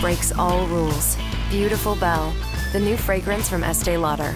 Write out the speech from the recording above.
Breaks all rules. Beautiful Belle, the new fragrance from Estee Lauder.